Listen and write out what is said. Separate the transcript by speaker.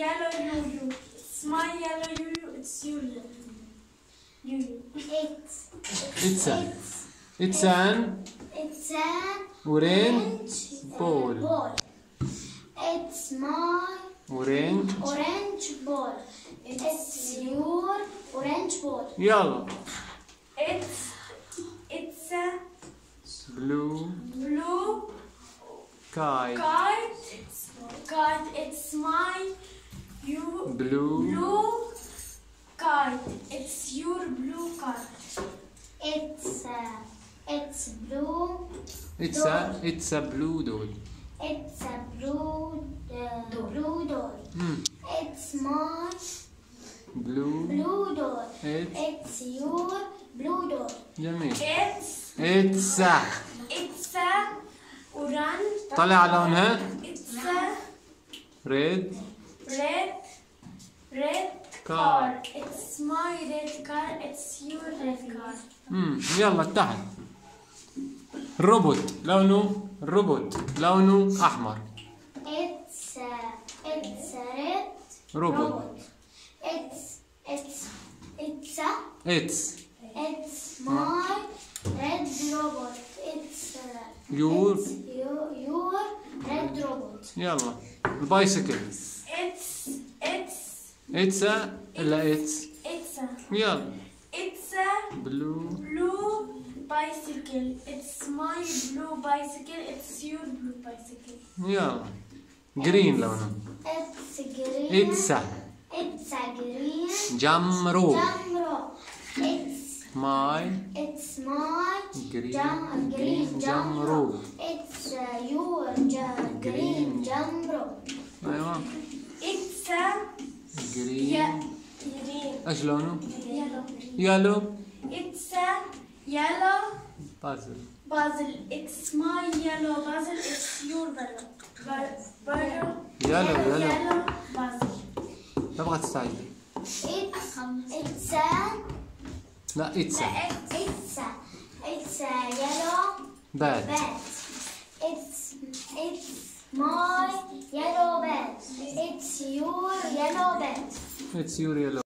Speaker 1: yellow you. It's my yellow you. It's you you.
Speaker 2: It's.
Speaker 3: It's an.
Speaker 2: It's
Speaker 3: an.
Speaker 2: It's an.
Speaker 3: Orange uh, ball.
Speaker 2: ball. It's my.
Speaker 3: Orange.
Speaker 2: Orange ball. It's your orange ball.
Speaker 3: Yellow.
Speaker 1: It's. It's a.
Speaker 3: Blue.
Speaker 1: Blue.
Speaker 3: Kite.
Speaker 1: Kite. Kite. It's my you
Speaker 3: Blue
Speaker 1: blue kite. It's your blue kite.
Speaker 2: It's uh, it's blue.
Speaker 3: It's a it's a blue doll.
Speaker 2: It's a blue uh, blue doll.
Speaker 3: Hmm.
Speaker 2: It's my
Speaker 3: Blue.
Speaker 2: blue doll.
Speaker 3: It's
Speaker 2: It's your blue doll.
Speaker 3: جميل.
Speaker 1: It's
Speaker 3: It's a.
Speaker 1: it's a orange.
Speaker 3: طلع لونها
Speaker 1: It's a
Speaker 3: red
Speaker 1: Red red
Speaker 3: Car.
Speaker 1: It's my red car. It's your red car.
Speaker 3: امم يلا تحت روبوت لونه روبوت لونه احمر
Speaker 2: It's a, it's a red
Speaker 3: روبوت
Speaker 2: robot. It's it's it's a
Speaker 3: اتس
Speaker 2: it's my red robot. It's uh,
Speaker 3: Your-
Speaker 2: it's your your red robot.
Speaker 3: يلا البايسكل
Speaker 1: It's it's
Speaker 3: اتس الا اتس
Speaker 1: it's a
Speaker 3: يلا
Speaker 1: it's a
Speaker 3: بلو
Speaker 1: blue bicycle. It's my blue bicycle. It's your blue bicycle.
Speaker 3: يلا جرين لونه
Speaker 2: It's green.
Speaker 3: اتس
Speaker 2: it's a green
Speaker 3: جمرو
Speaker 2: jamro. It's
Speaker 3: ماي
Speaker 2: it's my
Speaker 3: جرين
Speaker 2: jam green
Speaker 3: جمرو
Speaker 2: jamro. It's uh, your ja- green
Speaker 3: Green.
Speaker 2: jamro.
Speaker 3: ايش لونه
Speaker 1: yellow.
Speaker 3: يالو
Speaker 1: It's a yellow
Speaker 3: بازل
Speaker 1: puzzle. It's my yellow puzzle. It's your yellow. Yellow.
Speaker 3: يالو يالو
Speaker 1: Yellow puzzle.
Speaker 3: تبغى تستعجل
Speaker 2: It's it's a
Speaker 3: لا اتس
Speaker 2: it's a it's a yellow
Speaker 3: باد
Speaker 2: bed. It's it's my yellow bed. It's your yellow bed.
Speaker 3: اتس يور يالو